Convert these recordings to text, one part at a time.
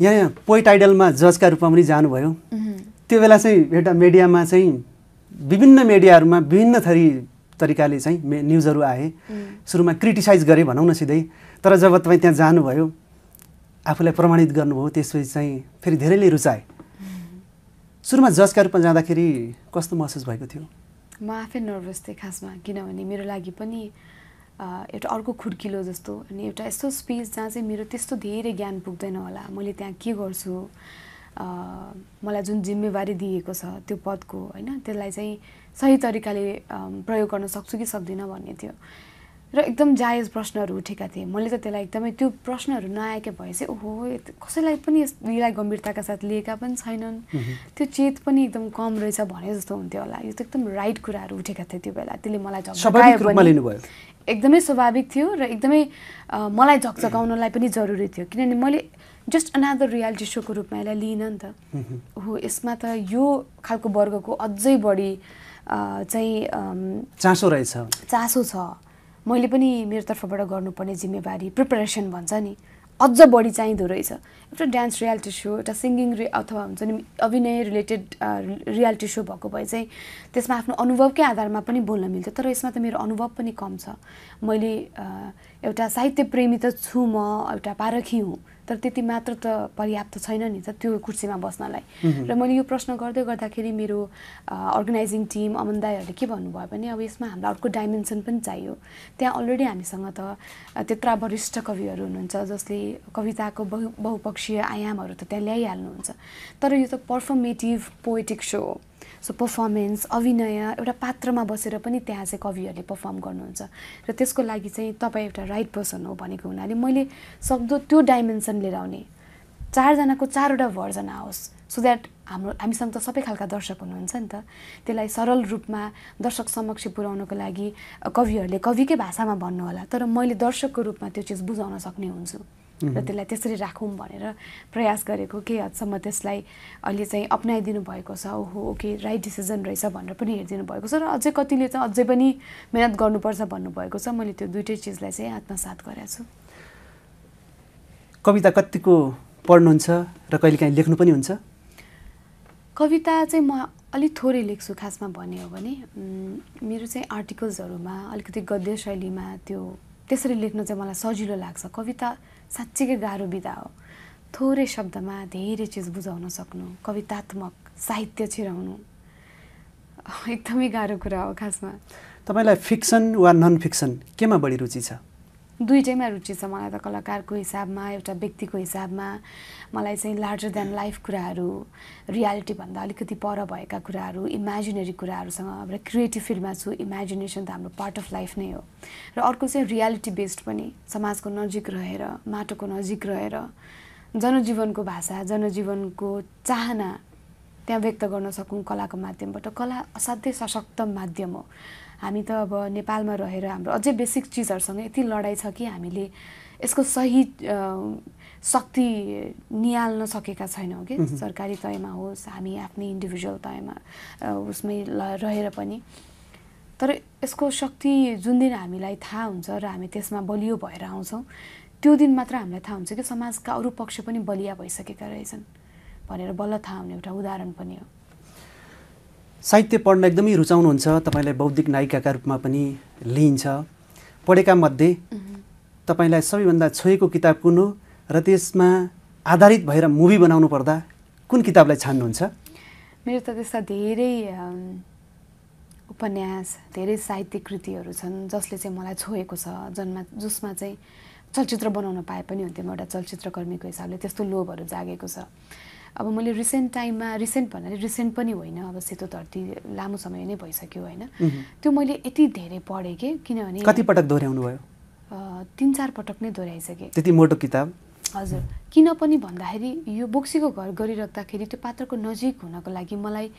यहाँ पोइट आइडलमा जजका रूपमा पनि जानुभयो। त्यो बेला चाहिँ एउटा मिडियामा चाहिँ विभिन्न मिडियाहरूमा विभिन्न थरी तरिकाले चाहिँ मे न्युजहरू आए। सुरुमा क्रिटिसाइज गरे भनौँ न सिधै। तर जब तपाईँ त्यहाँ जानुभयो आफूलाई प्रमाणित गर्नुभयो त्यसपछि चाहिँ फेरि धेरैले रुचाए। सुरुमा जजका रूपमा जाँदाखेरि कस्तो महसुस भएको थियो? म आफै नर्भस थिएँ खासमा किनभने मेरो लागि पनि एउटा अर्को खुड्किलो जस्तो अनि एउटा यस्तो स्पेस जहाँ चाहिँ मेरो त्यस्तो धेरै ज्ञान पुग्दैन होला। मैले त्यहाँ के गर्छु? मलाई जुन जिम्मेवारी दिएको छ त्यो पदको होइन त्यसलाई चाहिँ सही तरिकाले प्रयोग गर्न सक्छु कि सक्दिनँ भन्ने थियो। र एकदम जायज प्रश्नहरू उठेका थिए। मैले त त्यसलाई एकदमै त्यो प्रश्नहरू नआएकै भए चाहिँ ओहो कसैलाई पनि यसलाई गम्भीरताका साथ लिएका पनि छैनन्। त्यो चेत पनि एकदम कम रहेछ भने जस्तो हुन्थ्यो होला। यो त एकदम राइट कुराहरू उठेका थिए त्यो बेला। त्यसले मलाई एकदमै स्वाभाविक थियो र एकदमै मलाई झकझकाउनलाई पनि जरुरी थियो। किनभने मैले जस्ट अनादर रियालिटी सोको रूपमा यसलाई लिइनँ नि त। हो यसमा त यो खालको वर्गको अझै बढी चाहिँ चासो रहेछ। चासो छ। मैले पनि मेरो तर्फबाट गर्नुपर्ने जिम्मेवारी प्रिपरेसन भन्छ नि। अझ बढी चाहिँदो रहेछ। एउटा डान्स रियालिटी सो एउटा सिङ्गिङ रि अथवा हुन्छ नि अभिनय रिलेटेड रियालिटी सो भएको भए चाहिँ त्यसमा आफ्नो अनुभवकै आधारमा पनि बोल्न मिल्थ्यो। तर यसमा त मेरो अनुभव पनि कम छ। मैले एउटा साहित्य प्रेमी त छु म एउटा पारखी हुँ। तर त्यति मात्र त पर्याप्त छैन नि त त्यो कुर्सीमा बस्नलाई। र मैले यो प्रश्न गर्दै गर्दाखेरि मेरो अर्गनाइजिङ टिम अमन दाईहरूले के भन्नुभयो भने अब यसमा हामीलाई अर्को डाइमेन्सन पनि चाहियो। त्यहाँ अलरेडी हामीसँग त त्यत्रा वरिष्ठ कविहरू हुनुहुन्छ जसले कविताको बहु बहुपक्षीय आयामहरू त त्यहाँ ल्याइहाल्नुहुन्छ। तर यो त पर्फर्मेटिभ पोएटिक सो हो। सो पर्फर्मेन्स अभिनय एउटा पात्रमा बसेर पनि त्यहाँ चाहिँ कविहरूले पर्फर्म गर्नुहुन्छ। र त्यसको लागि चाहिँ तपाईँ एउटा राइट पर्सन हो भनेको हुनाले मैले सक्दो त्यो डाइमेन्सन लिएर आउने। चारजनाको चारवटा भर्जन आओस्। सो द्याट हाम्रो हामीसँग त सबै खालका दर्शक हुनुहुन्छ नि त। त्यसलाई सरल रूपमा दर्शक समक्ष पुर्याउनको लागि कविहरूले कविकै भाषामा भन्नु होला तर मैले दर्शकको रूपमा त्यो चिज बुझाउन सक्ने हुन्छु। र त्यसलाई त्यसरी राखौँ भनेर प्रयास गरेको के हदसम्म त्यसलाई अहिले चाहिँ अप्नाइदिनु भएको छ। ओहो ओके राइट डिसिजन रहेछ भनेर पनि हेरिदिनु भएको छ र अझै कतिले चाहिँ अझै पनि मिहिनेत गर्नुपर्छ भन्नुभएको छ। मैले त्यो दुइटै चिजलाई चाहिँ आत्मसात गरेको छु। कविता कतिको पढ्नुहुन्छ र कहिलेकाहीँ लेख्नु पनि हुन्छ? कविता चाहिँ म अलिक थोरै लेख्छु खासमा भन्ने हो भने। मेरो चाहिँ आर्टिकल्सहरूमा अलिकति गद्य शैलीमा त्यो त्यसरी लेख्न चाहिँ मलाई सजिलो लाग्छ। कविता साँच्चीकै गाह्रो विधा हो। थोरै शब्दमा धेरै चिज बुझाउन सक्नु कवितात्मक साहित्य छिराउनु। एकदमै गाह्रो कुरा हो खासमा। तपाईँलाई फिक्सन वा नन फिक्सन केमा बढी रुचि छ? दुइटैमा रुचि छ मलाई त कलाकारको हिसाबमा एउटा व्यक्तिको हिसाबमा। मलाई चाहिँ लार्जर देन लाइफ कुराहरू रियालिटीभन्दा अलिकति पर भएका कुराहरू इमेजिनेरी कुराहरूसँग अब क्रिएटिभ फिल्डमा छु इमेजिनेसन त हाम्रो पार्ट अफ लाइफ नै हो। र अर्को चाहिँ रियालिटी बेस्ड पनि समाजको नजिक रहेर माटोको नजिक रहेर जनजीवनको भाषा जनजीवनको चाहना त्यहाँ व्यक्त गर्न सकौँ कलाको माध्यमबाट। कला असाध्यै सशक्त माध्यम हो। हामी त अब नेपालमा रहेर हाम्रो अझै बेसिक चिजहरूसँग यति लडाइँ छ कि हामीले यसको सही शक्ति निहाल्न सकेका छैनौँ कि। सरकारी तयमा होस् हामी आफ्नै इन्डिभिजुअल तयमा उसमै रहेर पनि। तर यसको शक्ति जुन दिन हामीलाई थाहा हुन्छ र हामी त्यसमा बलियो भएर आउँछौँ त्यो दिन मात्र हामीलाई थाहा हुन्छ कि समाजका अरू पक्ष पनि बलिया भइसकेका रहेछन्। भनेर बल्ल थाहा हुने एउटा उदाहरण पनि हो। साहित्य पढ्न एकदमै रुचाउनुहुन्छ तपाईँलाई बौद्धिक नायिकाका रूपमा पनि लिइन्छ। पढेका मध्ये तपाईँलाई सबैभन्दा छोएको किताब कुन हो र त्यसमा आधारित भएर मुभी बनाउनु पर्दा कुन किताबलाई छान्नुहुन्छ? मेरो त त्यस्ता धेरै उपन्यास धेरै साहित्यिक कृतिहरू छन् जसले चाहिँ मलाई छोएको छ जन्मा जसमा चाहिँ चलचित्र बनाउन पाए पनि हुन्थ्यो म एउटा चलचित्रकर्मीको हिसाबले त्यस्तो लोभहरू जागेको छ। अब मैले रिसेन्ट टाइममा रिसेन्ट भन्नाले रिसेन्ट पनि होइन अब सेतो धरती लामो समय नै भइसक्यो होइन। त्यो मैले यति धेरै पढेँ कि किनभने कति पटक दोहोऱ्याउनु भयो? तिन चार पटक नै दोहोऱ्याइसकेँ। त्यति मोटो किताब? हजुर। किन पनि भन्दाखेरि यो बोक्सीको घर गरिराख्दाखेरि त्यो पात्रको नजिक हुनको लागि मलाई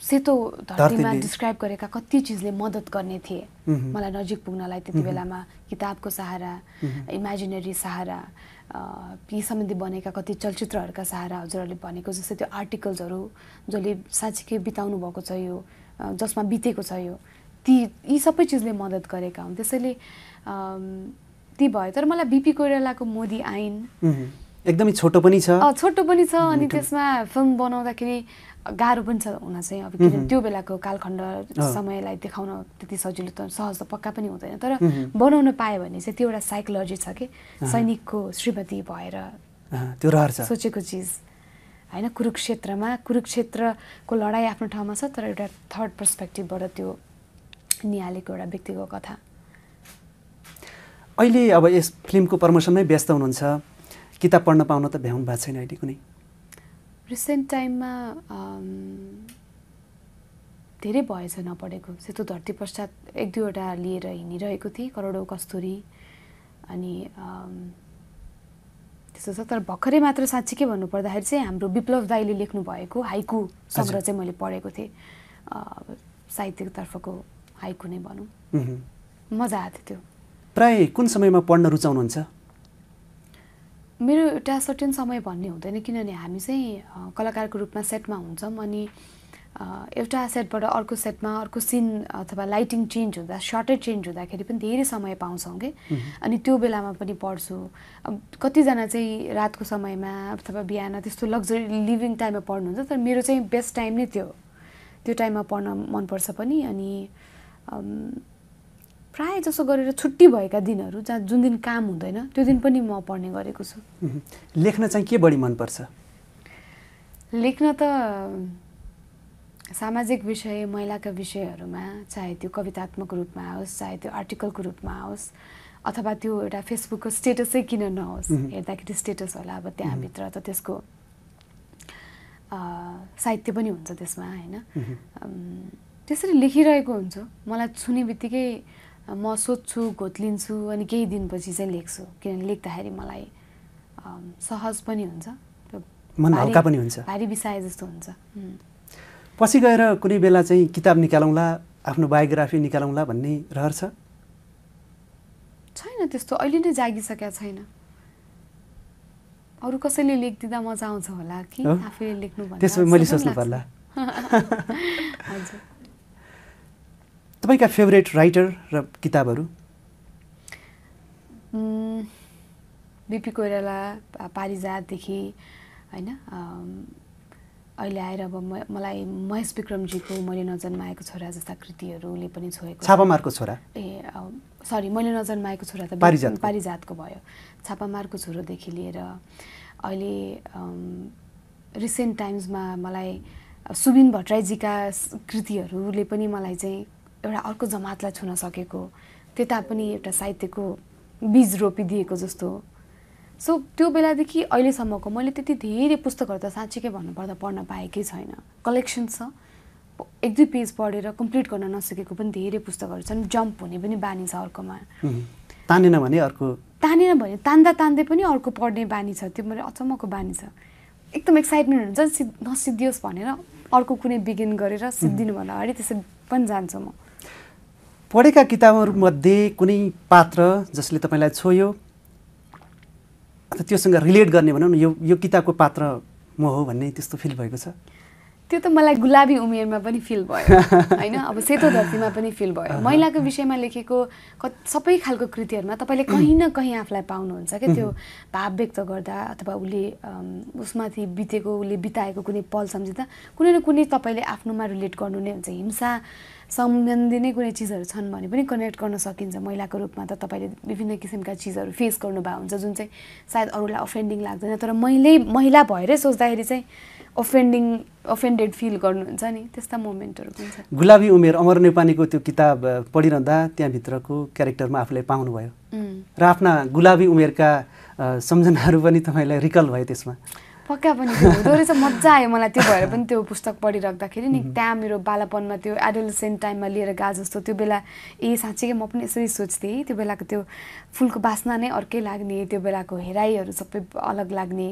सेतो धरतीमा डिस्क्राइब गरेका कति चिजले मद्दत गर्ने थिए। मलाई नजिक पुग्नलाई त्यति बेलामा किताबको सहारा इमेजिनेरी सहारा यी सम्बन्धी बनेका कति चलचित्रहरूका सहारा हजुरहरूले भनेको जस्तै त्यो आर्टिकल्सहरू जसले साँच्चीकै बिताउनु भएको छ यो जसमा बितेको छ यो ती यी सबै चिजले मद्दत गरेका हुन्। त्यसैले ती भयो। तर मलाई बिपी कोइरालाको मोदी ऐन एकदमै छोटो पनि छ। छोटो पनि छ अनि त्यसमा फिल्म बनाउँदाखेरि गाह्रो पनि छ हुन चाहिँ अब किनभने त्यो बेलाको कालखण्ड। समयलाई देखाउन त्यति सजिलो त सहज त पक्का पनि हुँदैन। तर। बनाउन पायो भने चाहिँ त्यो एउटा साइकोलोजी छ कि। सैनिकको श्रीमती भएर त्यो रहर छ। सोचेको चिज। होइन कुरुक्षेत्रमा कुरुक्षेत्रको लडाइँ आफ्नो ठाउँमा छ तर एउटा थर्ड पर्सपेक्टिभबाट त्यो निहालेको एउटा व्यक्तिको कथा। अहिले अब यस फिल्मको प्रमोसनमै व्यस्त हुनुहुन्छ। किताब पढ्न पाउन त भ्याउनु भएको छैन अहिले कुनै। रिसेन्ट टाइममा धेरै भएछ नपढेको। सेतो धरती पश्चात एक दुईवटा लिएर हिँडिरहेको थिएँ करोडौँ कस्तुरी। अनि त्यस्तो छ तर भर्खरै मात्र साँच्चीकै भन्नुपर्दाखेरि चाहिँ हाम्रो विप्लव दाईले लेख्नु भएको हाइकु सङ्ग्रह चाहिँ मैले पढेको थिएँ। अ, साहित्यको तर्फको हाइकु नै भनौँ। मजा आएको थियो त्यो। प्राय कुन समयमा पढ्न रुचाउनुहुन्छ? मेरो एउटा सर्टेन समय भन्ने हुँदैन किनभने हामी चाहिँ कलाकारको रूपमा सेटमा हुन्छौँ अनि एउटा सेटबाट अर्को सेटमा अर्को सिन अथवा लाइटिङ चेन्ज हुँदा सर्टै चेन्ज हुँदाखेरि पनि धेरै समय पाउँछौँ कि। अनि त्यो बेलामा पनि पढ्छु। अब कतिजना चाहिँ रातको समयमा अथवा बिहान त्यस्तो लग्जरी लिभिङ टाइममा पढ्नुहुन्छ तर मेरो चाहिँ बेस्ट टाइम नै त्यो। त्यो टाइममा पढ्न मनपर्छ पनि अनि प्रायः जसो गरेर छुट्टी भएका दिनहरू जहाँ जुन दिन काम हुँदैन त्यो दिन पनि म पढ्ने गरेको छु। लेख्न चाहिँ के बढी मनपर्छ? लेख्न त सामाजिक विषय महिलाका विषयहरूमा चाहे त्यो कवितात्मक रूपमा आओस् चाहे त्यो आर्टिकलको रूपमा आओस् अथवा त्यो एउटा फेसबुकको स्टेटसै किन नहोस् हेर्दाखेरि स्टेटस होला अब त्यहाँभित्र त त्यसको साहित्य पनि हुन्छ त्यसमा होइन? त्यसरी लेखिरहेको हुन्छु। मलाई छुने बित्तिकै म सोध्छु घोत्लिन्छु अनि केही दिनपछि चाहिँ लेख्छु। किनभने लेख्दाखेरि मलाई सहज पनि हुन्छ। मन हल्का पनि हुन्छ। भारी बिसाए जस्तो हुन्छ। पछि गएर कुनै बेला चाहिँ किताब निकालौँला आफ्नो बायोग्राफी निकालौँला भन्ने रहर छैन त्यस्तो। अहिले नै जागिसकेका छैन। अरू कसैले लेखिदिँदा मजा आउँछ होला कि? आफैले लेख्नु त्यसो मैले सोच्नु पर्ला। हजुर। तपाईँका फेभरेट राइटर र किताबहरू बिपी कोइराला पारिजातदेखि होइन अहिले आएर अब म- मलाई महेश विक्रमजीको मैले नजन्माएको छोरा जस्ता कृतिहरूले पनि छोएको। छापामारको छोरा ए सरी मैले नजन्माएको छोरा त पारिजातको। पारिजातको भयो छापामारको छोरोदेखि लिएर अहिले रिसेन्ट टाइम्समा मलाई सुबिन भट्टराईजीका कृतिहरूले पनि मलाई चाहिँ एउटा अर्को जमातलाई छुन सकेको त्यता पनि एउटा साहित्यको बीज रोपिदिएको जस्तो सो त्यो बेलादेखि अहिलेसम्मको मैले त्यति धेरै पुस्तकहरू त साँच्चीकै भन्नुपर्दा पढ्न पाएकै छैन। कलेक्सन छ। एक दुई पेज पढेर कम्प्लिट गर्न नसकेको पनि धेरै पुस्तकहरू छन्। जम्प हुने पनि बानी छ अर्कोमा। तानेन भने अर्को तानेन भने तान्दा तान्दै पनि अर्को पढ्ने बानी छ। त्यो मेरो अचम्मको बानी छ। एकदम एक्साइटमेन्ट हुन्छ। सिद्ध नसिद्धियोस् भनेर अर्को कुनै बिगिन गरेर सिद्धिनुभन्दा अगाडि त्यसरी पनि जान्छु म। पढेका किताबहरूमध्ये कुनै पात्र जसले तपाईँलाई छोयो त्योसँग रिलेट गर्ने भनौँ न यो यो किताबको पात्र म हो भन्ने त्यस्तो फिल भएको छ? त्यो त मलाई गुलाबी उमेरमा पनि फिल भयो। होइन? अब सेतो धरतीमा पनि फिल भयो। महिलाको विषयमा लेखेको क सबै खालको कृतिहरूमा तपाईँले कहीँ न कहीँ आफूलाई पाउनुहुन्छ क्या? त्यो भाव व्यक्त गर्दा अथवा उसले उसमाथि बितेको उसले बिताएको कुनै पल सम्झिँदा कुनै न कुनै तपाईँले आफ्नोमा रिलेट गर्नु नै हुन्छ। हिंसा सम्बन्धी नै कुनै चिजहरू छन् भने पनि कनेक्ट गर्न सकिन्छ। महिलाको रूपमा त तपाईँले विभिन्न किसिमका चिजहरू फेस गर्नुभएको हुन्छ जुन चाहिँ सायद अरूलाई अफेन्डिङ लाग्दैन तर मैले महिला भएरै सोच्दाखेरि चाहिँ अफेन्डिङ अफेन्डेड फिल गर्नुहुन्छ नि त्यस्ता मोमेन्टहरू पनि छ गुलाबी उमेर अमर नेपालीको त्यो किताब पढिरहँदा त्यहाँभित्रको क्यारेक्टरमा आफूलाई पाउनुभयो र आफ्ना गुलाबी उमेरका सम्झनाहरू पनि तपाईँलाई रिकल भयो त्यसमा। पक्का पनि हुँदो रहेछ। मजा आयो मलाई त्यो भएर पनि त्यो पुस्तक पढिराख्दाखेरि। नि त्यहाँ मेरो बालापनमा त्यो एडोलसेन्ट टाइममा लिएर गए जस्तो त्यो बेला ए साँच्चीकै म पनि यसरी सोच्थेँ। त्यो बेलाको त्यो फुलको बास्ना नै अर्कै लाग्ने त्यो बेलाको हेराइहरू सबै अलग लाग्ने।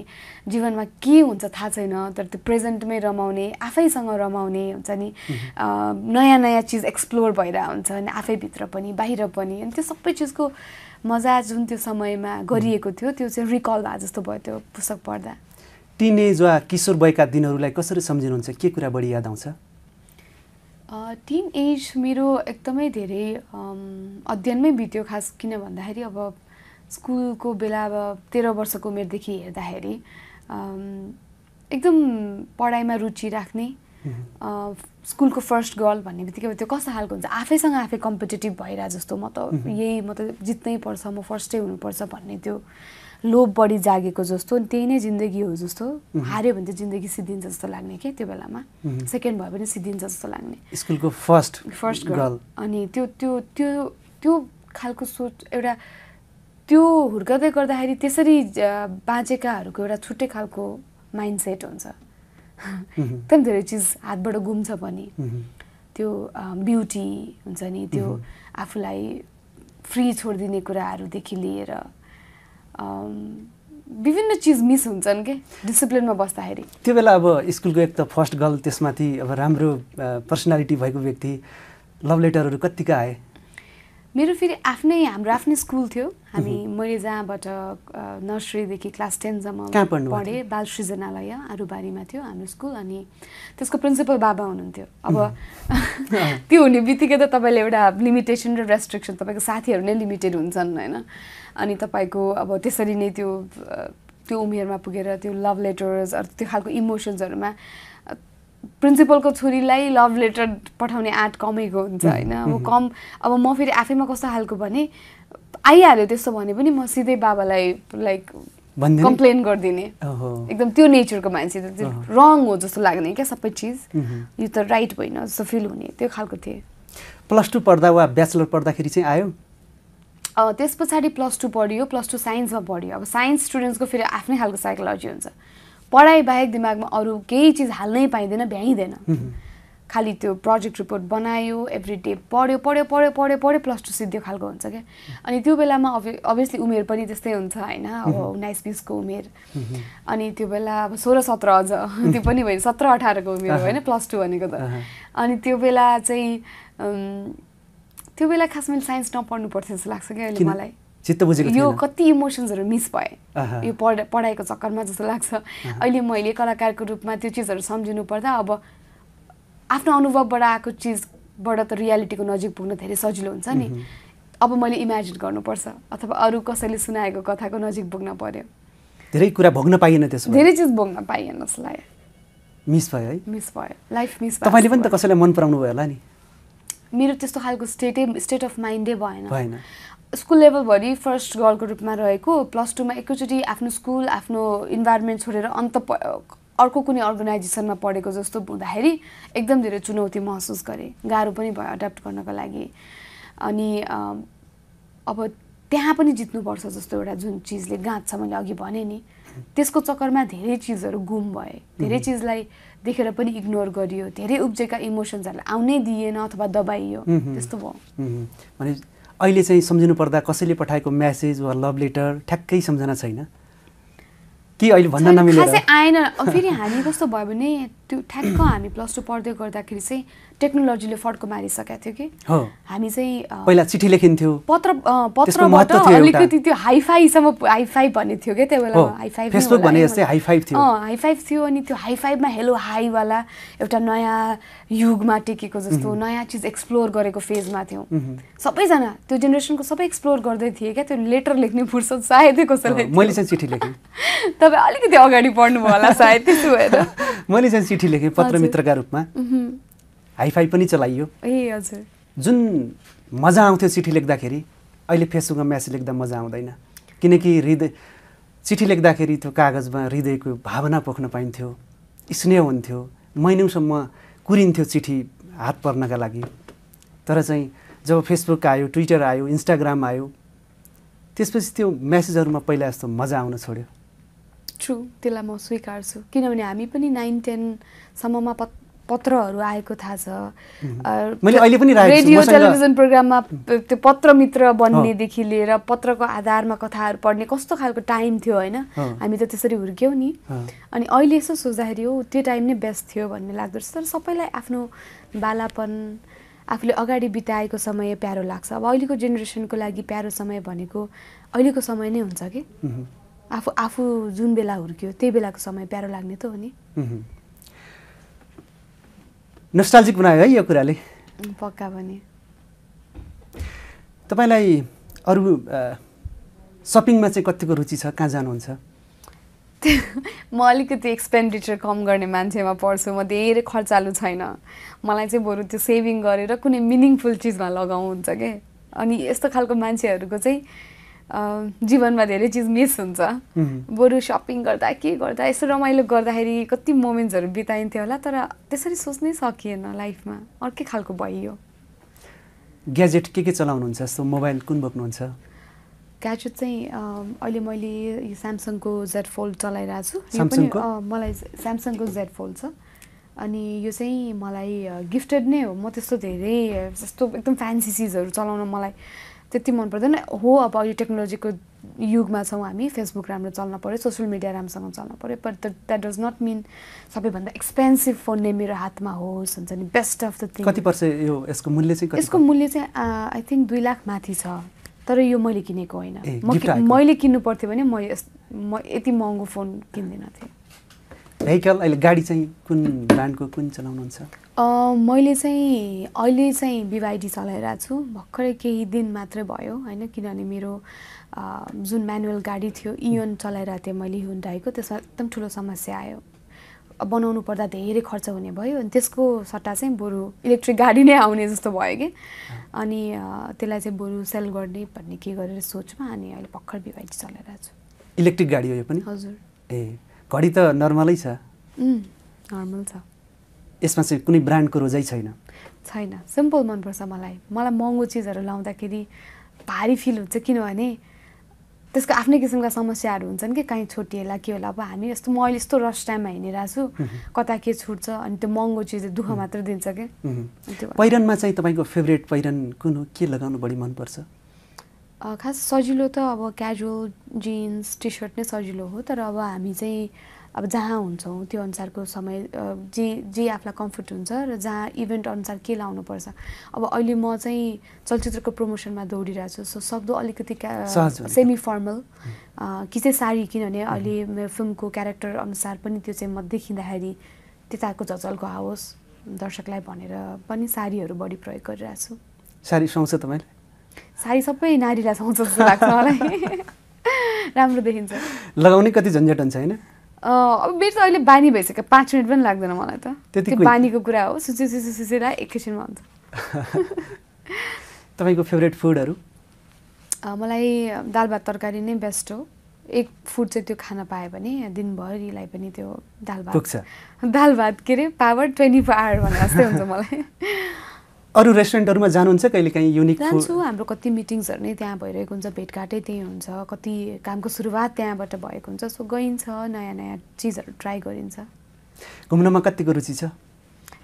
जीवनमा के हुन्छ थाहा छैन तर त्यो प्रेजेन्टमै रमाउने आफैसँग रमाउने हुन्छ नि। नयाँ नयाँ चिज एक्सप्लोर भइरहेको हुन्छ अनि आफैभित्र पनि बाहिर पनि। अनि त्यो सबै चिजको मजा जुन त्यो समयमा गरिएको थियो त्यो चाहिँ रिकल भए जस्तो भयो त्यो पुस्तक पढ्दा। टिनेज वा किशोर वयका दिनहरूलाई कसरी सम्झिनुहुन्छ? के कुरा बढी याद आउँछ? टिन एज मेरो एकदमै धेरै अध्ययनमै बित्यो खास किन भन्दाखेरि अब स्कुलको बेला अब तेह्र वर्षको उमेरदेखि हेर्दाखेरि एकदम पढाइमा रुचि राख्ने स्कुलको फर्स्ट गर्ल भन्ने बित्तिकै त्यो कस्तो खालको हुन्छ? आफैसँग आफै कम्पिटेटिभ भइरहेको जस्तो म त यही म त जित्नै पर्छ म फर्स्टै हुनुपर्छ भन्ने त्यो लोभ बढी जागेको जस्तो अनि त्यही नै जिन्दगी हो जस्तो हाऱ्यो भने चाहिँ जिन्दगी सिद्धिन्छ जस्तो लाग्ने के त्यो बेलामा? सेकेन्ड भयो भने सिद्धिन्छ जस्तो लाग्ने। स्कुलको फर्स्ट फर्स्ट गर्ल। अनि त्यो त्यो त्यो त्यो खालको सोच एउटा त्यो हुर्काउँदै गर्दाखेरि त्यसरी बाँचेकाहरूको एउटा छुट्टै खालको माइन्ड सेट हुन्छ एकदम धेरै चिज हातबाट गुम्छ पनि। त्यो ब्युटी हुन्छ नि त्यो आफूलाई फ्री छोडिदिने कुराहरूदेखि लिएर। विभिन्न चिज मिस हुन्छन् के? डिसिप्लिनमा बस्दाखेरि। त्यो बेला अब स्कुलको एक त फर्स्ट गर्ल त्यसमाथि अब राम्रो पर्सनालिटी भएको व्यक्ति लभ लेटरहरू कत्तिका आए। मेरो फेरि आफ्नै हाम्रो आफ्नै स्कुल थियो। हामी मैले जहाँबाट नर्सरीदेखि क्लास टेनसम्म पढेँ बाल सृजनालय आरुबारीमा थियो हाम्रो स्कुल अनि त्यसको प्रिन्सिपल बाबा हुनुहुन्थ्यो। अब त्यो हुने बित्तिकै त तपाईँले एउटा लिमिटेसन र रेस्ट्रिक्सन तपाईँको साथीहरू नै लिमिटेड हुन्छन् होइन? अनि तपाईँको अब त्यसरी नै त्यो त्यो उमेरमा पुगेर त्यो लभ लेटर्स अरू त्यो खालको इमोसन्सहरूमा प्रिन्सिपलको छोरीलाई लभ लेटर पठाउने आँट कमेको हुन्छ होइन। अब कम अब म फेरि आफैमा कस्तो खालको भने आइहाल्यो त्यस्तो भने पनि म सिधै बाबालाई लाइक? कम्प्लेन गरिदिने। एकदम त्यो नेचरको मान्छे त त्यो रङ हो जस्तो लाग्ने क्या सबै चिज। यो त राइट होइन जस्तो फिल हुने त्यो खालको थिएँ। प्लस टू पढ्दा वा ब्याचलर पढ्दाखेरि चाहिँ आयो? त्यस पछाडि प्लस टू पढियो प्लस टू साइन्समा पढियो। अब साइन्स स्टुडेन्ट्सको फेरि आफ्नै खालको साइकोलोजी हुन्छ। पढाइ बाहेक दिमागमा अरू केही चिज हाल्नै पाइँदैन भ्याइँदैन। खालि त्यो प्रोजेक्ट रिपोर्ट बनायो एभ्री डे पढ्यो पढ्यो पढ्यो पढ्यो पढ्यो प्लस टू सिद्धि खालको हुन्छ क्या। अनि त्यो बेलामा अभि अभियसली उमेर पनि त्यस्तै हुन्छ होइन? अब उन्नाइस बिसको उमेर। अनि त्यो बेला अब सोह्र सत्र अझ त्यो पनि होइन सत्र अठारको उमेर हो होइन प्लस टू भनेको त। अनि त्यो बेला चाहिँ त्यो बेला खास मैले साइन्स नपढ्नु पर्थ्यो जस्तो लाग्छ क्या अहिले? मलाई। चित्त बुझेको यो कति इमोसन्सहरू मिस भए। यो पढ पढाइको चक्करमा जस्तो लाग्छ। अहिले मैले कलाकारको रूपमा त्यो चिजहरू सम्झिनु पर्दा अब आफ्नो अनुभवबाट आएको चिजबाट त रियालिटीको नजिक पुग्न धेरै सजिलो हुन्छ नि। अब मैले इमेजिन गर्नुपर्छ अथवा अरू कसैले सुनाएको कथाको नजिक पुग्न पर्यो। धेरै कुरा भोग्न पाइएन त्यसमा। धेरै चिज भोग्न पाइएन लाग्यो। मिस भयो है? मिस भयो। लाइफ मिस भयो तपाईँले पनि त कसैलाई मन पराउनु भयो होला नि। मेरो त्यस्तो खालको स्टेटै स्टेट अफ माइन्डै भएन। भएन। स्कुल लेभलभरि फर्स्ट गर्लको रूपमा रहेको प्लस टूमा एकैचोटि आफ्नो स्कुल आफ्नो इन्भाइरोमेन्ट छोडेर अन्त प- अर्को कुनै अर्गनाइजेसनमा पढेको जस्तो हुँदाखेरि एकदम धेरै चुनौती महसुस गरेँ। गाह्रो पनि भयो एडप्ट गर्नको लागि। अनि अब त्यहाँ पनि जित्नुपर्छ जस्तो एउटा जुन चिजले गाँच्छ मैले अघि भनेँ नि त्यसको चक्करमा धेरै चिजहरू गुम भए। धेरै चिजलाई देखेर पनि इग्नोर गरियो। धेरै उब्जेका इमोसन्सहरूलाई आउनै दिएन अथवा दबाइयो। त्यस्तो भयो। अहिले चाहिँ सम्झिनु पर्दा कसैले पठाएको म्यासेज वा लभ लेटर ठ्याक्कै सम्झना छैन। कि अहिले भन्न नमिलेर? खासै आएन। फेरि हामी कस्तो भयो भने त्यो ठ्याक्क हामी प्लस टू पढ्दै गर्दाखेरि चाहिँ टेक्नोलोजीले फड्को मारिसकेको थियो कि। हामी चाहिँ पहिला चिठी लेखिन्थ्यो। पत्र पत्रबाट। अलिकति त्यो हाइफाईसम्म हाइफाई भन्ने थियो क्या त्यो बेला हाइफाई थियो। थियो अनि त्यो हाई फाइभमा हेलो हाईवाला एउटा नयाँ युगमा टेकेको जस्तो नयाँ चिज एक्सप्लोर गरेको फेजमा थियौँ। सबैजना त्यो जेनेरेसनको सबै एक्सप्लोर गर्दै थिए क्या त्यो लेटर लेख्ने फुर्सद सायदै कसैलाई मैले चाहिँ चिठी लेखेँ। तपाईँ अलिकति अगाडि पढ्नुभयो होला सायद त्यसो भएर मैले चाहिँ चिठी लेखेँ पत्र हजुर। मित्रका रूपमा। हाइफाई पनि चलाइयो। ए हजुर। जुन मजा आउँथ्यो चिठी लेख्दाखेरि अहिले फेसबुकमा म्यासेज लेख्दा मजा आउँदैन। किनकि हृदय चिठी लेख्दाखेरि त्यो कागजमा हृदयको भावना पोख्न पाइन्थ्यो स्नेह हुन्थ्यो महिनौसम्म कुरिन्थ्यो चिठी हात पर्नका लागि। तर चाहिँ जब फेसबुक आयो ट्विटर आयो इन्स्टाग्राम आयो त्यसपछि त्यो म्यासेजहरूमा पहिला जस्तो मजा आउन छोड्यो। ट्रु त्यसलाई म स्वीकार्छु। किनभने हामी पनि नाइन टेनसम्ममा पत पत्रहरू आएको थाहा छ। रेडियो टेलिभिजन प्रोग्राममा त्यो पत्र मित्र बन्नेदेखि लिएर पत्रको आधारमा कथाहरू पढ्ने कस्तो खालको टाइम थियो होइन। हामी त त्यसरी हुर्क्यौँ नि। अनि अहिले यसो सोच्दाखेरि हो त्यो टाइम नै बेस्ट थियो भन्ने लाग्दो रहेछ। तर सबैलाई आफ्नो बालापन आफूले अगाडि बिताएको समय प्यारो लाग्छ। अब अहिलेको जेनेरेसनको लागि प्यारो समय भनेको अहिलेको समय नै हुन्छ कि। आफू आफू जुन बेला हुर्क्यो त्यही बेलाको समय प्यारो लाग्ने त हो नि। नस्टाल्जिक बनायो है यो कुराले। पक्का भने तपाईँलाई अरू सपिङमा चाहिँ कतिको रुचि छ? कहाँ जानुहुन्छ? म अलिकति एक्सपेन्डिचर कम गर्ने मान्छेमा पर्छु। म धेरै खर्चालु छैन। मलाई चाहिँ बरु त्यो सेभिङ गरेर कुनै मिनिङफुल चिजमा लगाउँ हुन्छ कि? अनि यस्तो खालको मान्छेहरूको चाहिँ जीवनमा धेरै चिज मिस हुन्छ। बरु सपिङ गर्दा के गर्दा यसो रमाइलो गर्दाखेरि कति मोमेन्ट्सहरू बिताइन्थ्यो होला तर त्यसरी सोच्नै सकिएन लाइफमा। अर्कै खालको भइयो। ग्याजेट के के चलाउनुहुन्छ? जस्तो मोबाइल कुन बोक्नुहुन्छ? ग्याजेट चाहिँ अहिले मैले यो स्यामसङको जेड फोल्ड चलाइरहेको छु। मलाई स्यामसङको जेड फोल्ड छ। अनि यो चाहिँ मलाई गिफ्टेड नै हो। म त्यस्तो धेरै जस्तो एकदम फ्यान्सी चिजहरू चलाउन मलाई त्यति मन पर्दैन हो अब अहिले टेक्नोलोजीको युगमा छौँ हामी फेसबुक राम्रो चल्न पऱ्यो सोसियल मिडिया राम्रोसँग चल्न पऱ्यो but that does not mean सबैभन्दा एक्सपेन्सिभ फोन नै मेरो हातमा होस् हुन्छ नि बेस्ट अफ द थिङ कति पर्छ यो यसको मूल्य चाहिँ यसको मूल्य चाहिँ आई थिङ्क दुई लाख माथि छ तर यो मैले किनेको होइन। मैले किन्नु पर्थ्यो भने म यस म यति महँगो फोन किन्दिनँ थिएँ। भेहिकल अहिले गाडी चाहिँ कुन ब्रान्डको कुन चलाउनुहुन्छ? मैले चाहिँ अहिले चाहिँ बिवाइडी चलाइरहेको छु। भर्खरै केही दिन मात्रै भयो होइन? किनभने मेरो जुन म्यानुअल गाडी थियो इयोन चलाइरहेको थिएँ मैले हुन्डाईको त्यसमा एकदम ठुलो समस्या आयो। बनाउनु पर्दा धेरै खर्च हुने भयो। अनि त्यसको सट्टा चाहिँ बरु इलेक्ट्रिक गाडी नै आउने जस्तो भयो कि। अनि त्यसलाई चाहिँ बरु सेल गर्ने भन्ने के गरेर सोचमा अनि अहिले भर्खर बिवाइडी चलाइरहेको छु। इलेक्ट्रिक गाडी हो यो पनि? हजुर। ए घडी त नर्मलै छ। नर्मल छ। यसमा चाहिँ कुनै ब्रान्डको रोजाइ छैन। छैन। सिम्पल मनपर्छ मलाई। मलाई महँगो चिजहरू लाउँदाखेरि भारी फिल हुन्छ किनभने त्यसको आफ्नै किसिमका समस्याहरू हुन्छन् कि काहीँ छोटिएला के होला। अब हामी यस्तो म अहिले यस्तो रस टाइममा हिँडिरहेको छु कता के छुट्छ अनि त्यो महँगो चिज दुःख मात्र दिन्छ कि? पहिरनमा चाहिँ तपाईँको फेभरेट पहिरन कुन हो? के लगाउनु बढी मनपर्छ? खास सजिलो त अब क्याजुअल जिन्स टी सर्ट नै सजिलो हो तर अब हामी चाहिँ अब जहाँ हुन्छौँ त्यो अनुसारको समय जे जे आफूलाई कम्फर्ट हुन्छ र जहाँ इभेन्ट अनुसार के लाउनुपर्छ अब अहिले म चाहिँ चलचित्रको प्रमोसनमा दौडिरहेको छु सो सक्दो अलिकति सेमी फर्मल कि चाहिँ साडी किनभने अहिले मेरो फिल्मको क्यारेक्टर अनुसार पनि त्यो चाहिँ म देखिँदाखेरि त्यताको झचल्को आओस् दर्शकलाई भनेर पनि साडीहरू बढी प्रयोग गरिरहेको छु। साडी सुहाउँछ तपाईँले? साडी सबै नारीलाई सुहाउँछ जस्तो लाग्छ मलाई। राम्रो देखिन्छ। लगाउने कति झन्झट हुन्छ होइन? अब मेरो त अहिले बानी भइसक्यो। पाँच मिनट पनि लाग्दैन मलाई त। त्यो बानीको कुरा हो। सुसु सुसु सुसेर एकैछिनमा हुन्छ। तपाईँको फेभरेट फुडहरू? मलाई दाल भात तरकारी नै बेस्ट हो। एक फुड चाहिँ त्यो खान पायो भने दिनभरिलाई पनि त्यो दाल भात दाल भात के अरे पावर ट्वेन्टी फोर आवर भने जस्तै हुन्छ मलाई। अरू रेस्टुरेन्टहरूमा जानुहुन्छ कहिले काहीँ युनिक जान्छु हाम्रो कति मिटिङ्सहरू नै त्यहाँ भइरहेको हुन्छ भेटघाटै त्यही हुन्छ कति कामको सुरुवात त्यहाँबाट भएको हुन्छ सो गइन्छ नयाँ नयाँ चिजहरू ट्राई गरिन्छ। घुम्नमा कतिको रुचि छ?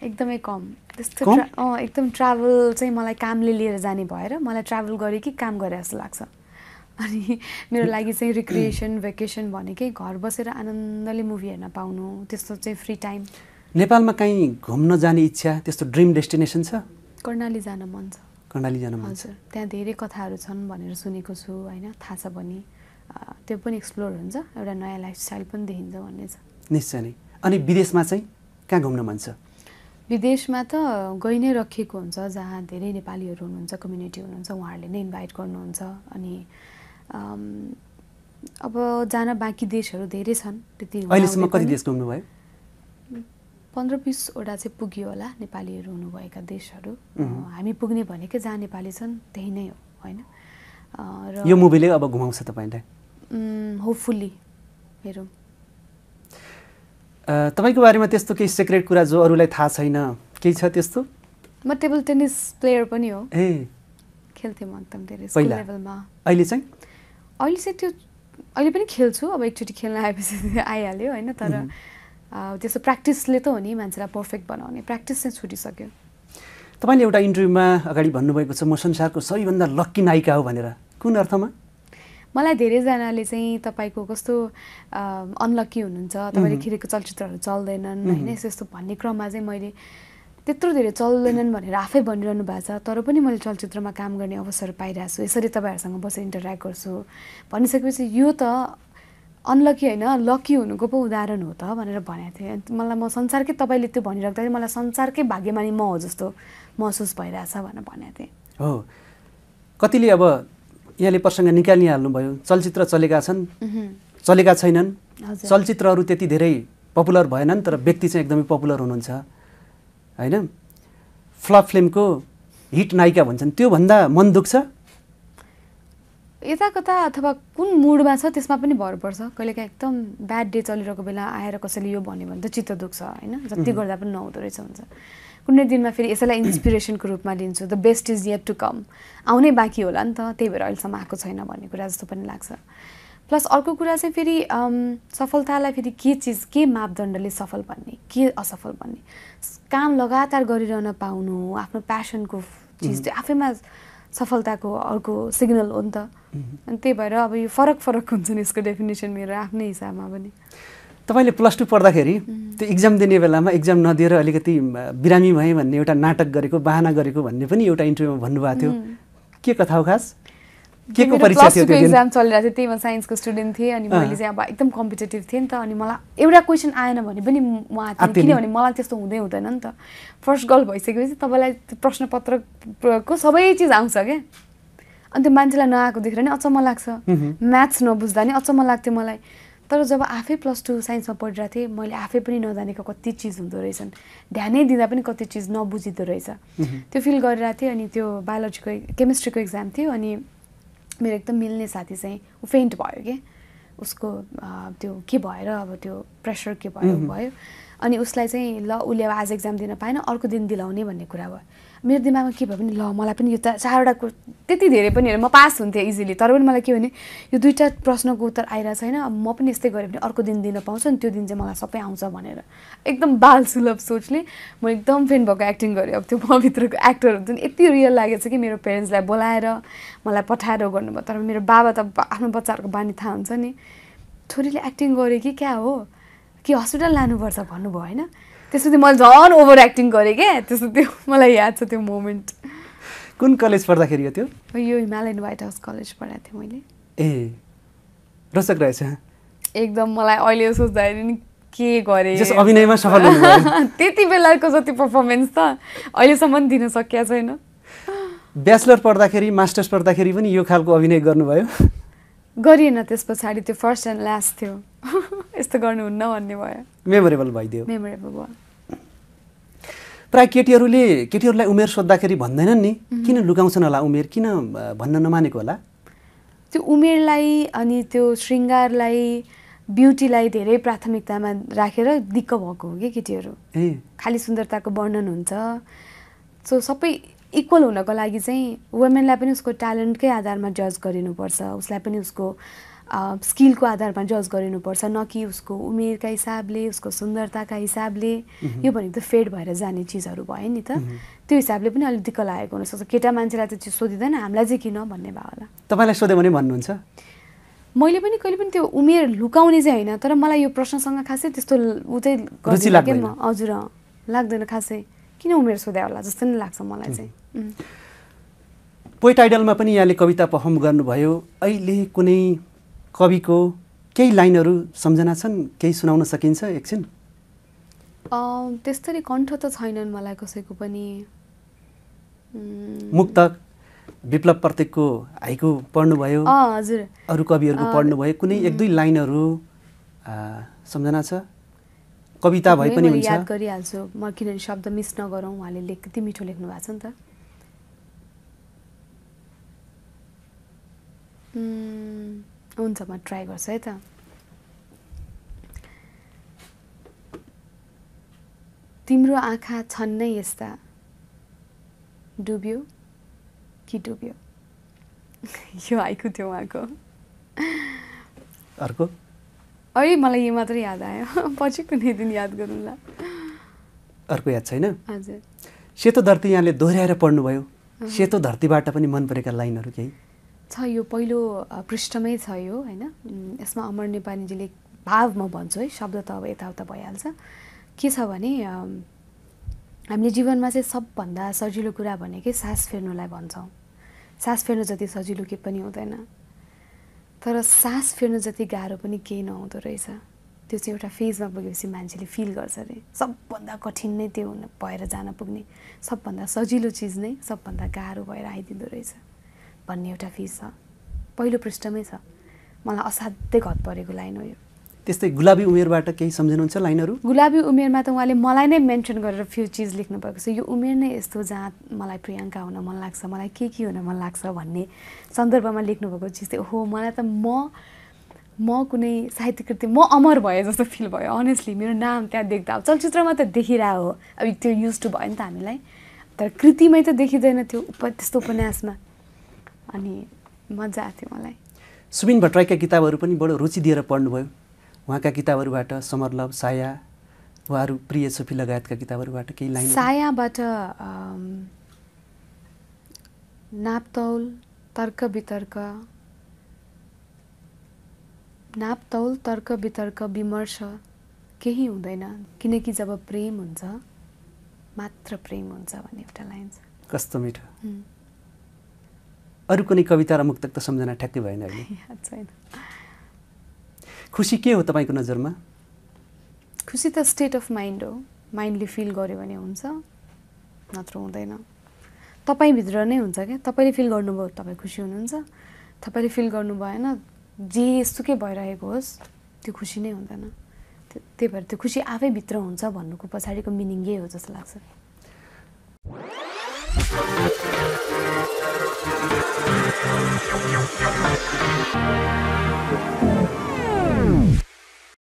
एकदमै कम। त्यस्तो अँ एकदम ट्राभल चाहिँ मलाई कामले लिएर जाने भएर मलाई ट्राभल गरेँ कि काम गरे जस्तो लाग्छ। अनि मेरो लागि चाहिँ रिक्रिएसन भेकेसन भनेकै घर बसेर आनन्दले मुभी हेर्न पाउनु त्यस्तो चाहिँ फ्री टाइम नेपालमा कहीँ घुम्न जाने इच्छा त्यस्तो ड्रिम डेस्टिनेसन छ? कर्णाली जान मन छ। कर्णाली जान मन हजुर त्यहाँ धेरै कथाहरू छन् भनेर सुनेको छु होइन थाहा छ भने त्यो पनि एक्सप्लोर हुन्छ एउटा नयाँ लाइफस्टाइल पनि देखिन्छ भन्ने छ। निश्चय नै। अनि विदेशमा चाहिँ कहाँ घुम्न मन छ? विदेशमा त गइ नै राखिएको हुन्छ जहाँ धेरै नेपालीहरू हुनुहुन्छ कम्युनिटी हुनुहुन्छ उहाँहरूले नै इन्भाइट गर्नुहुन्छ। अनि अब जान बाँकी देशहरू धेरै छन् त्यति अहिलेसम्म कति देश घुम्नुभयो? पन्ध्र बिसवटा चाहिँ पुग्यो होला नेपालीहरू हुनुभएका देशहरू। हामी पुग्ने भनेकै जहाँ नेपाली छन् त्यही नै हो होइन? र यो मुभीले अब घुमाउँछ तपाईँलाई? होपफुल्ली मेरो तपाईँको बारेमा त्यस्तो केही सिक्रेट कुरा जो अरूलाई थाहा छैन केही छ त्यस्तो? म टेबल टेनिस प्लेयर पनि हो। ए। खेल्थेँ म एकदम धेरै लेभलमा। अहिले चाहिँ? अहिले चाहिँ त्यो अहिले पनि खेल्छु अब एकचोटि खेल्न आएपछि आइहाल्यो होइन? तर त्यस्तो प्र्याक्टिसले त हो नि मान्छेलाई पर्फेक्ट बनाउने। प्र्याक्टिस चाहिँ छुटिसक्यो। तपाईँले एउटा इन्टरभ्यूमा अगाडि भन्नुभएको छ म संसारको सबैभन्दा लक्की नायिका हो भनेर। कुन अर्थमा? मलाई धेरैजनाले चाहिँ तपाईँको कस्तो अनलक्की हुनुहुन्छ तपाईँले खेलेको चलचित्रहरू चल्दैनन् होइन? यस्तो यस्तो भन्ने क्रममा चाहिँ मैले त्यत्रो धेरै चल्दैनन् भनेर आफै भनिरहनु भएको छ। तर पनि मैले चलचित्रमा काम गर्ने अवसर पाइरहेको छु। यसरी तपाईँहरूसँग बसेर इन्टरेक्ट गर्छु। भनिसकेपछि यो त अनलकी होइन लकी हुनुको पो उदाहरण हो त भनेर भनेको थिएँ। मलाई म संसारकै तपाईँले त्यो भनिराख्दाखेरि मलाई संसारकै भाग्यमानी म हो जस्तो महसुस भइरहेछ भनेर भनेको थिएँ। हो। कतिले अब यहाँले प्रसङ्ग निकालिहाल्नुभयो चलचित्र चलेका छन्। चलेका छैनन्। चलचित्रहरू त्यति धेरै पपुलर भएनन् तर व्यक्ति चाहिँ एकदमै पपुलर हुनुहुन्छ। होइन? फ्लप फिल्मको हिट नायिका भन्छन् त्योभन्दा मन दुख्छ। यता कता अथवा कुन मुडमा छ त्यसमा पनि भर पर्छ। कहिलेकाहीँ एकदम ब्याड डे चलिरहेको बेला आएर कसैले यो भन्यो भने त चित्त दुख्छ होइन? जति गर्दा पनि नहुँदो रहेछ हुन्छ। कुनै दिनमा फेरि यसैलाई इन्सपिरेसनको रूपमा लिन्छु। The best is yet to come आउनै बाँकी होला नि त। त्यही भएर अहिलेसम्म आएको छैन भन्ने कुरा जस्तो पनि लाग्छ। प्लस अर्को कुरा चाहिँ फेरि सफलतालाई फेरि के चिज के मापदण्डले सफल भन्ने के असफल भन्ने? काम लगातार गरिरहन पाउनु आफ्नो प्यासनको चिज त्यो आफैमा सफलताको अर्को सिग्नल हो नि त। अनि त्यही भएर अब यो फरक फरक हुन्छ नि यसको डेफिनेसन मेरो आफ्नै हिसाबमा पनि। तपाईँले प्लस टू पढ्दाखेरि त्यो इक्जाम दिने बेलामा इक्जाम नदिएर अलिकति बिरामी भएँ भन्ने एउटा नाटक गरेको बाहना गरेको भन्ने पनि एउटा इन्टरभ्यूमा भन्नुभएको थियो। के कथा हो खास? के को मेरो परीक्षा प्लस थियो त्यो एक्जाम चलिरहेको थियो त्यही म साइन्सको स्टुडेन्ट थिएँ अनि मैले चाहिँ अब एकदम कम्पिटेटिभ थिएँ नि त अनि मलाई एउटा क्वेसन आएन भने पनि म आएको। किनभने मलाई त्यस्तो हुँदै हुँदैन नि त। फर्स्ट गर्ल भइसकेपछि तपाईँलाई त्यो प्रश्नपत्रको सबै चिज आउँछ क्या। अनि त्यो मान्छेलाई नआएको देखेर नि अचम्म लाग्छ। म्याथ्स नबुझ्दा नि अचम्म लाग्थ्यो मलाई। तर जब आफै प्लस टू साइन्समा पढिरहेको थिएँ मैले आफै पनि नजानेको कति चिज हुँदो रहेछन्। ध्यानै दिँदा पनि कति चिज नबुझिँदो रहेछ। त्यो फिल गरिरहेको थिएँ अनि त्यो बायोलोजीको केमिस्ट्रीको एक्जाम थियो अनि मेरो एकदम मिल्ने साथी चाहिँ ऊ फेन्ट भयो कि? उसको त्यो के भएर अब त्यो प्रेसर के भयो भयो। अनि उसलाई चाहिँ ल उसले अब आज एक्जाम दिन पाएन अर्को दिन दिलाउने भन्ने कुरा भयो। मेरो दिमागमा के भयो भने ल मलाई पनि यो त चारवटा त्यति धेरै पनि म पास हुन्थेँ इजिली तर पनि मलाई के भने यो दुइटा प्रश्नको उत्तर आइरहेको छैन अब म पनि यस्तै गरेँ भने अर्को दिन दिन पाउँछ नि त्यो दिन चाहिँ मलाई सबै आउँछ भनेर। एकदम बाल सुलभ सोचले म एकदम फेन भएको एक्टिङ गरेँ। अब त्यो मभित्रको एक्टर हुन्छ नि यति रियल लागेको छ कि मेरो पेरेन्ट्सलाई बोलाएर मलाई पठाएर गर्नुभयो। तर मेरो बाबा त आफ्नो बच्चाहरूको बानी थाहा हुन्छ नि। छोरीले एक्टिङ गरे कि क्या हो? कि हस्पिटल लानुपर्छ भन्नुभयो होइन? त्यसपछि मैले झन् ओभर एक्टिङ गरेँ क्या। त्यसो त्यो मलाई याद छ त्यो मोमेन्ट कुन कलेज पढ्दाखेरि हो त्यो? यो हिमालयन व्हाइट हाउस कलेज पढाएको थिएँ मैले। ए रोचक रहेछ एकदम मलाई अहिले सोच्दाखेरि नि के गरेँ। अभिनयमा सफल त्यति बेलाको जति पर्फर्मेन्स त अहिलेसम्म दिन सकिया छैन। ब्याचलर पढ्दाखेरि मास्टर्स पढ्दाखेरि पनि यो खालको अभिनय गर्नुभयो। गरिएन त्यस पछाडि त्यो फर्स्ट एन्ड लास्ट थियो। यस्तो गर्नुहुन्न भन्ने भयो। मेमोरेबल भइदियो। मेमोरेबल भयो। प्राय केटीहरूले केटीहरूलाई उमेर सोद्धाखेरि भन्दैनन् नि। किन लुकाउँछन् होला उमेर? किन भन्न नमानेको होला? त्यो उमेरलाई अनि त्यो श्रृङ्गारलाई ब्युटीलाई धेरै प्राथमिकतामा राखेर दिक्क भएको हो कि केटीहरू? ए। खालि सुन्दरताको वर्णन हुन्छ। सो सबै इक्वल हुनको लागि चाहिँ वुमेनलाई पनि उसको ट्यालेन्टकै आधारमा जज गरिनुपर्छ। उसलाई पनि उसको स्किलको आधारमा जज गरिनुपर्छ न कि उसको उमेरका हिसाबले उसको सुन्दरताका हिसाबले। यो भनेको त फेड भएर जाने चिजहरू भयो नि त। त्यो हिसाबले पनि अलिक दिक्क लागेको हुनसक्छ केटा मान्छेलाई त त्यो सोधिँदैन हामीलाई चाहिँ किन? भन्ने भयो होला। तपाईँलाई सोध्यो भने भन्नुहुन्छ? मैले पनि कहिले पनि त्यो उमेर लुकाउने चाहिँ होइन तर मलाई यो प्रश्नसँग खासै त्यस्तो ऊ चाहिँ। म? हजुर लाग्दैन खासै। किन उमेर सोध्या होला जस्तो नि लाग्छ मलाई चाहिँ। पोइट आइडलमा पनि यहाँले कविता पर्फर्म गर्नुभयो। अहिले कुनै कविको केही लाइनहरू सम्झना छन्? केही सुनाउन सकिन्छ एकछिन? त्यस्तरी कण्ठ त छैनन् मलाई कसैको पनि। उम्, मुक्तक विप्लव प्रत्येकको हाइकु पढ्नुभयो। हजुर। अरू कविहरूको पढ्नुभयो। कुनै एक दुई लाइनहरू सम्झना छ? कविता भए पनि हुन्छ। याद गरिहाल्छु। म किनभने शब्द मिस नगरौँ उहाँले लेख कति मिठो लेख्नु भएको छ नि त। उम्, हुन्छ म ट्राई गर्छु है त। तिम्रो आँखा छन् नै यस्ता। डुब्यो? कि डुब्यो? यो आइको थियो उहाँको। अर्को? अहिले मलाई यो मात्रै याद आयो। पछि कुनै दिन याद गरौँला। अर्को याद छैन? हजुर। सेतो धरती यहाँले दोहोऱ्याएर पढ्नुभयो। सेतो धरतीबाट पनि मन परेका लाइनहरू केही? छ यो पहिलो पृष्ठमै छ यो होइन? यसमा अमर नेपालीजीले भाव म भन्छु है शब्द त अब यताउता भइहाल्छ। के छ भने हामीले जीवनमा चाहिँ सबभन्दा सजिलो कुरा भनेकै सास फेर्नुलाई भन्छौँ। सास फेर्नु जति सजिलो के पनि हुँदैन। तर सास फेर्नु जति गाह्रो पनि केही नहुँदो रहेछ। त्यो चाहिँ एउटा फेजमा पुगेपछि मान्छेले फिल गर्छ अरे। सबभन्दा कठिन नै त्यो भएर जान पुग्ने सबभन्दा सजिलो चिज नै सबभन्दा गाह्रो भएर आइदिँदो रहेछ। भन्ने एउटा फिज छ। पहिलो पृष्ठमै छ। मलाई असाध्यै घत परेको लाइन हो यो। त्यस्तै गुलाबी उमेरबाट केही सम्झिनुहुन्छ लाइनहरू? गुलाबी उमेरमा त उहाँले मलाई नै मेन्सन गरेर फ्यु चिज लेख्नु भएको छ। यो उमेर नै यस्तो जहाँ मलाई प्रियङ्का हुन मन लाग्छ मलाई के के हुन मन लाग्छ भन्ने सन्दर्भमा लेख्नुभएको चिज चाहिँ हो मलाई त म म कुनै साहित्य कृति म अमर भएँ जस्तो फिल भयो। अनेस्टली मेरो नाम त्यहाँ देख्दा। अब चलचित्रमा त देखिरह हो। अब त्यो युज टु भयो नि त हामीलाई। तर कृतिमै त देखिँदैन त्यो उप त्यस्तो उपन्यासमा। अनि मजा आएको थियो मलाई। सुबिन भट्टराईका किताबहरू पनि बडो रुचि दिएर पढ्नुभयो। उहाँका किताबहरूबाट समरलभ साया उहाँहरू प्रिय सोफी लगायतका किताबहरूबाट केही लाइन सायाबाट नापतौल तर्क वितर्क नापतौल तर्क वितर्क विमर्श केही हुँदैन। किनकि जब प्रेम हुन्छ मात्र प्रेम हुन्छ भन्ने एउटा लाइन छ। कस्तो मिठो। अरू कुनै कविता र मुक्तक त सम्झना ठ्याक्कै भएन अहिले। खुसी के हो तपाईँको नजरमा? खुसी त स्टेट अफ माइन्ड हो। माइन्डले फिल गर्यो भने हुन्छ नत्र हुँदैन। तपाईँभित्र नै हुन्छ क्या? तपाईँले फिल गर्नुभयो तपाईँ खुसी हुनुहुन्छ। तपाईँले फिल गर्नु भएन जे सुकै भइरहेको होस् त्यो खुसी नै हुँदैन। त्यो त्यही भएर त्यो खुसी आफैभित्र हुन्छ भन्नुको पछाडिको मिनिङ यही हो जस्तो लाग्छ। Thank you.